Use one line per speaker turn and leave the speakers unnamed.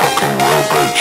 fucking robot.